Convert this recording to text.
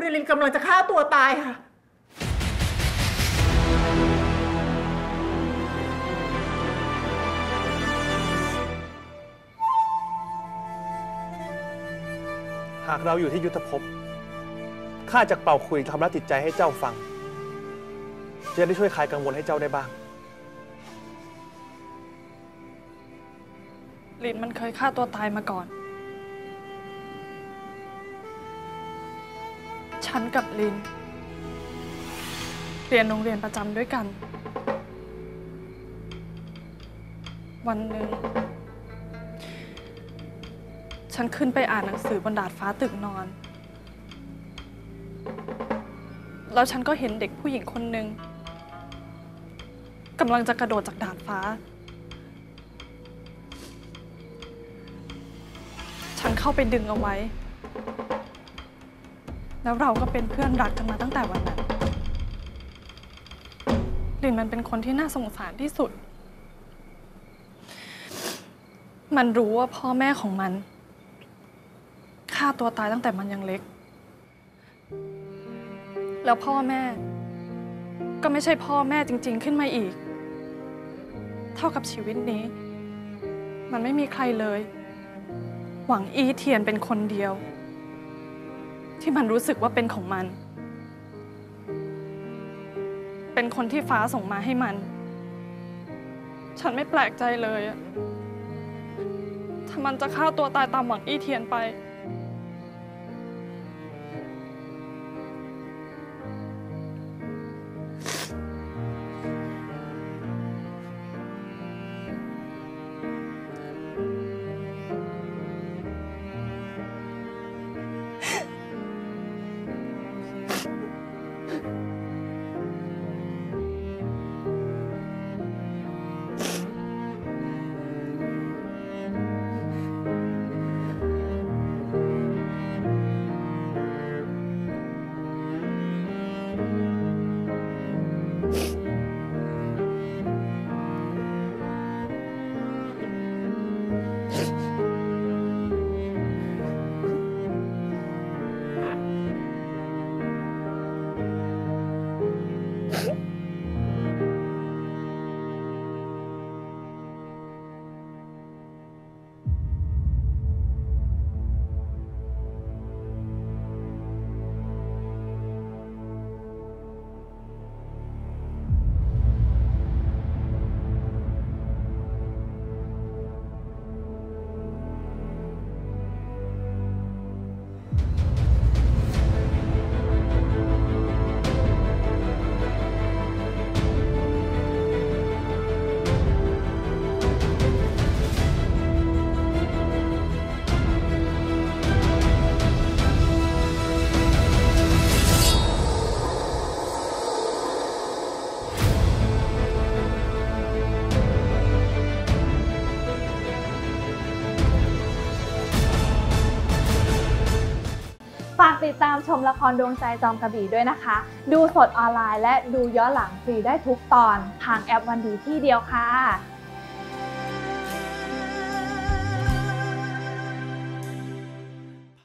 คุณอลินกำลังจะฆ่าตัวตายค่ะ หากเราอยู่ที่ยุทธภพ ข้าจะเป่าคุยทำร้ายจิตใจให้เจ้าฟัง จะได้ช่วยคลายกังวลให้เจ้าได้บ้าง ลินมันเคยฆ่าตัวตายมาก่อน ฉันกับลิน เรียนโรงเรียนประจำด้วยกัน วันหนึ่ง ฉันขึ้นไปอ่านหนังสือบนดาดฟ้าตึกนอน แล้วฉันก็เห็นเด็กผู้หญิงคนหนึ่งกำลังจะกระโดดจากดาดฟ้า ฉันเข้าไปดึงเอาไว้ แล้วเราก็เป็นเพื่อนรักกันมาตั้งแต่วันนั้นลินมันเป็นคนที่น่าสงสารที่สุด มันรู้ว่าพ่อแม่ของมันฆ่าตัวตายตั้งแต่มันยังเล็ก แล้วพ่อแม่ ก็ไม่ใช่พ่อแม่จริง ๆ ขึ้นมาอีก เท่ากับชีวิตนี้ มันไม่มีใครเลย หวังอีเทียนเป็นคนเดียว ที่มันรู้สึกว่าเป็นของมัน เป็นคนที่ฟ้าส่งมาให้มัน ฉันไม่แปลกใจเลยอะถ้ามันจะฆ่าตัวตายตามหวังอี้เทียนไป ติดตามชมละครดวงใจจอมกระบี่ด้วยนะคะ ดูสดออนไลน์และดูย้อนหลังฟรีได้ทุกตอนทางแอปวันดีที่เดียวค่ะ